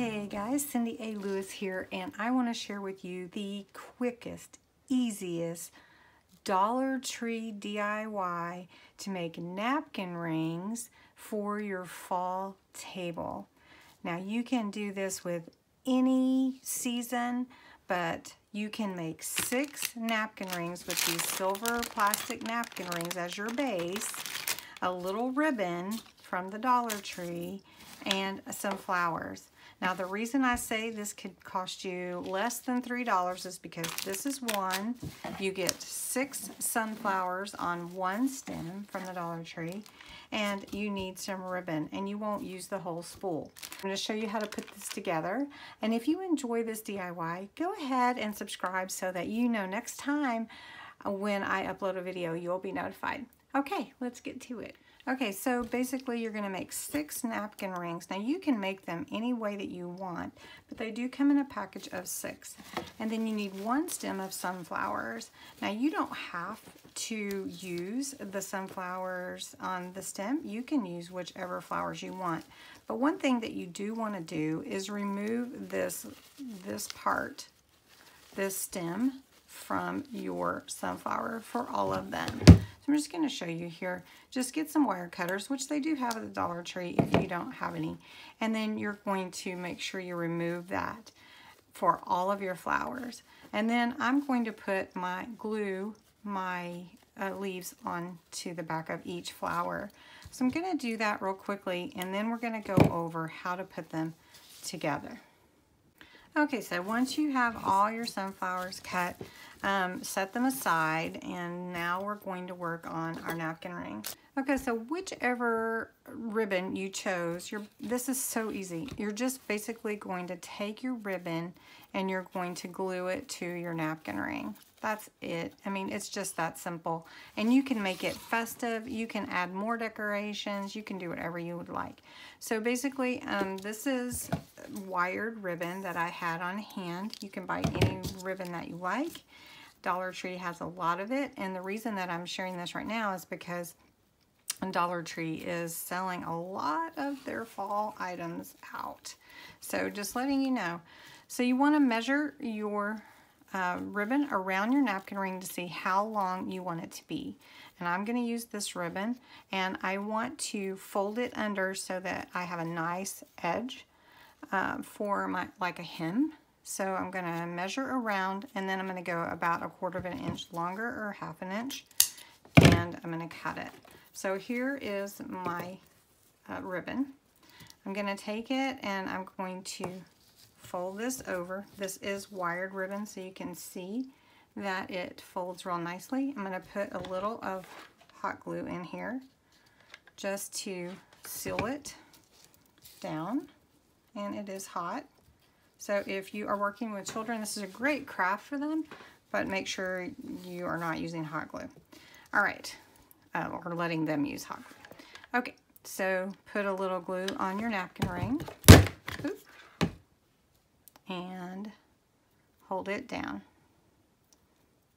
Hey guys, Cindy A. Lewis here, and I want to share with you the quickest, easiest Dollar Tree DIY to make napkin rings for your fall table. Now you can do this with any season, but you can make six napkin rings with these silver plastic napkin rings as your base, a little ribbon from the Dollar Tree, and some flowers. Now the reason I say this could cost you less than $3 is because this is one. You get six sunflowers on one stem from the Dollar Tree and you need some ribbon and you won't use the whole spool. I'm going to show you how to put this together and if you enjoy this DIY go ahead and subscribe so that you know next time when I upload a video you'll be notified. Okay, let's get to it. Okay, so basically you're going to make six napkin rings. Now you can make them any way that you want, but they do come in a package of six. And then you need one stem of sunflowers. Now you don't have to use the sunflowers on the stem. You can use whichever flowers you want. But one thing that you do want to do is remove this, this part, this stem, from your sunflower for all of them. I'm just going to show you here. Just get some wire cutters, which they do have at the Dollar Tree if you don't have any. And then you're going to make sure you remove that for all of your flowers. And then I'm going to put my glue my uh, leaves onto the back of each flower. So I'm going to do that real quickly and then we're going to go over how to put them together. Okay, so once you have all your sunflowers cut, um, set them aside, and now we're going to work on our napkin ring. Okay, so whichever ribbon you chose, you're, this is so easy. You're just basically going to take your ribbon and you're going to glue it to your napkin ring. That's it. I mean, it's just that simple. And you can make it festive. You can add more decorations. You can do whatever you would like. So basically, um, this is wired ribbon that I had on hand. You can buy any ribbon that you like. Dollar Tree has a lot of it. And the reason that I'm sharing this right now is because Dollar Tree is selling a lot of their fall items out. So just letting you know. So you want to measure your uh, ribbon around your napkin ring to see how long you want it to be. And I'm going to use this ribbon and I want to fold it under so that I have a nice edge uh, for my like a hem. So I'm going to measure around and then I'm going to go about a quarter of an inch longer or half an inch and I'm going to cut it. So here is my uh, ribbon. I'm going to take it and I'm going to fold this over. This is wired ribbon so you can see that it folds real nicely. I'm going to put a little of hot glue in here just to seal it down and it is hot. So if you are working with children, this is a great craft for them, but make sure you are not using hot glue. All right, uh, or letting them use hot glue. Okay, so put a little glue on your napkin ring and hold it down.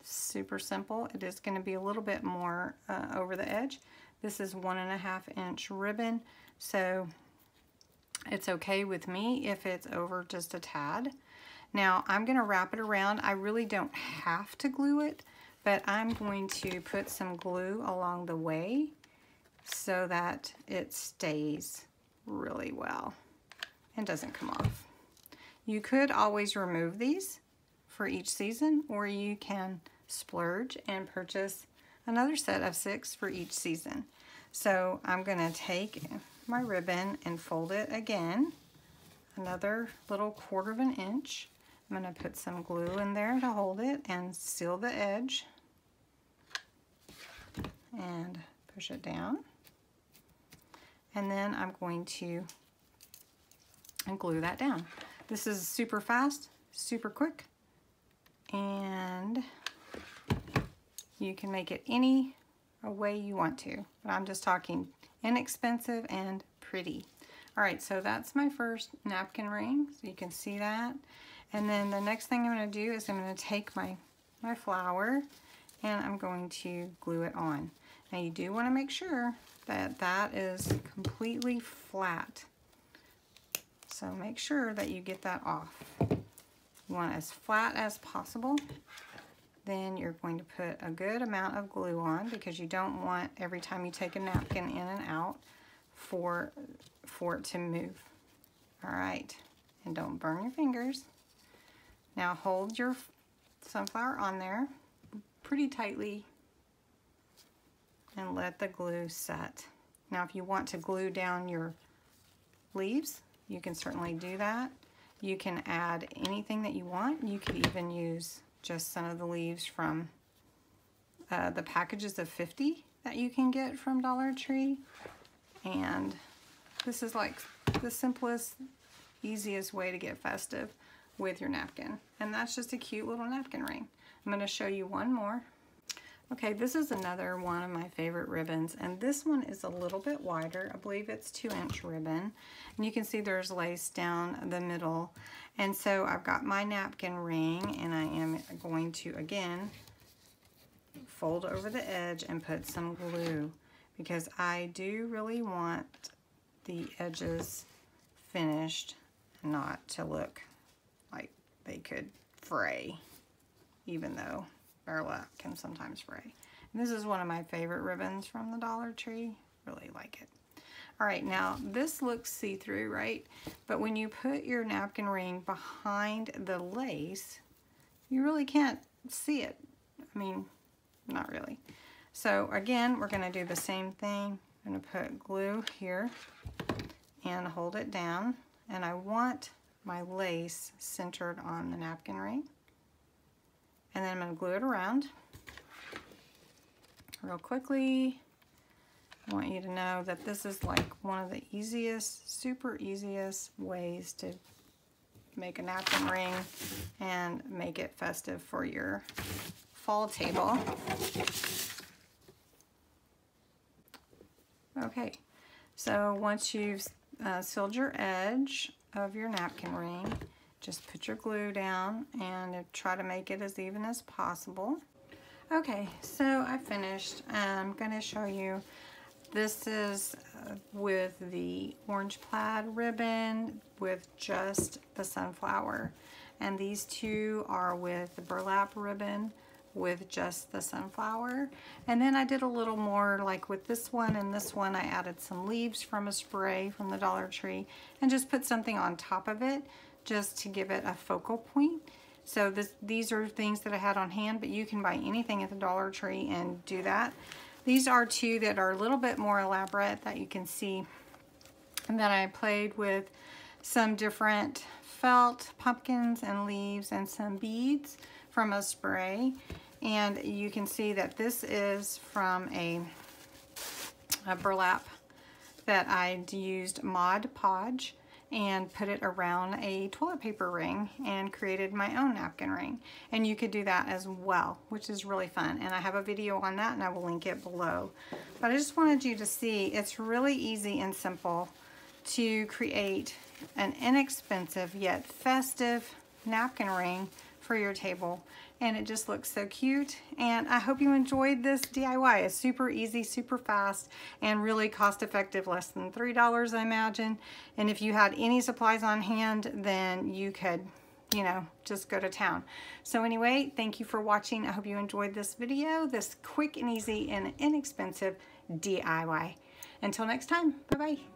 Super simple. It is going to be a little bit more uh, over the edge. This is one and a half inch ribbon, so it's okay with me if it's over just a tad. Now I'm going to wrap it around. I really don't have to glue it, but I'm going to put some glue along the way so that it stays really well and doesn't come off. You could always remove these for each season, or you can splurge and purchase another set of six for each season. So I'm going to take my ribbon and fold it again, another little quarter of an inch. I'm going to put some glue in there to hold it and seal the edge and push it down. And then I'm going to glue that down. This is super fast, super quick, and you can make it any way you want to. But I'm just talking inexpensive and pretty. All right, so that's my first napkin ring, so you can see that. And then the next thing I'm gonna do is I'm gonna take my, my flower and I'm going to glue it on. Now you do wanna make sure that that is completely flat So make sure that you get that off. You want as flat as possible. Then you're going to put a good amount of glue on because you don't want every time you take a napkin in and out for, for it to move. All right, and don't burn your fingers. Now hold your sunflower on there pretty tightly and let the glue set. Now if you want to glue down your leaves, you can certainly do that. You can add anything that you want. You could even use just some of the leaves from uh, the packages of 50 that you can get from Dollar Tree. And this is like the simplest, easiest way to get festive with your napkin. And that's just a cute little napkin ring. I'm going to show you one more. Okay, this is another one of my favorite ribbons, and this one is a little bit wider. I believe it's two inch ribbon, and you can see there's lace down the middle. And so I've got my napkin ring, and I am going to, again, fold over the edge and put some glue, because I do really want the edges finished, not to look like they could fray, even though burlap can sometimes fray. And this is one of my favorite ribbons from the Dollar Tree. Really like it. All right, now this looks see-through, right? But when you put your napkin ring behind the lace, you really can't see it. I mean, not really. So again, we're gonna do the same thing. I'm gonna put glue here and hold it down. And I want my lace centered on the napkin ring. And then I'm going to glue it around real quickly. I want you to know that this is like one of the easiest, super easiest ways to make a napkin ring and make it festive for your fall table. Okay, so once you've uh, sealed your edge of your napkin ring, just put your glue down and try to make it as even as possible. Okay, so I finished. I'm going to show you. This is uh, with the orange plaid ribbon with just the sunflower. And these two are with the burlap ribbon with just the sunflower. And then I did a little more like with this one and this one I added some leaves from a spray from the Dollar Tree and just put something on top of it just to give it a focal point. So this, these are things that I had on hand, but you can buy anything at the Dollar Tree and do that. These are two that are a little bit more elaborate that you can see. And then I played with some different felt pumpkins and leaves and some beads from a spray. And you can see that this is from a, a burlap that I used Mod Podge and put it around a toilet paper ring and created my own napkin ring. And you could do that as well, which is really fun. And I have a video on that and I will link it below. But I just wanted you to see it's really easy and simple to create an inexpensive yet festive napkin ring for your table and it just looks so cute and I hope you enjoyed this DIY. It's super easy, super fast and really cost effective, less than $3 I imagine. And if you had any supplies on hand then you could you know, just go to town. So anyway, thank you for watching. I hope you enjoyed this video, this quick and easy and inexpensive DIY. Until next time, bye-bye.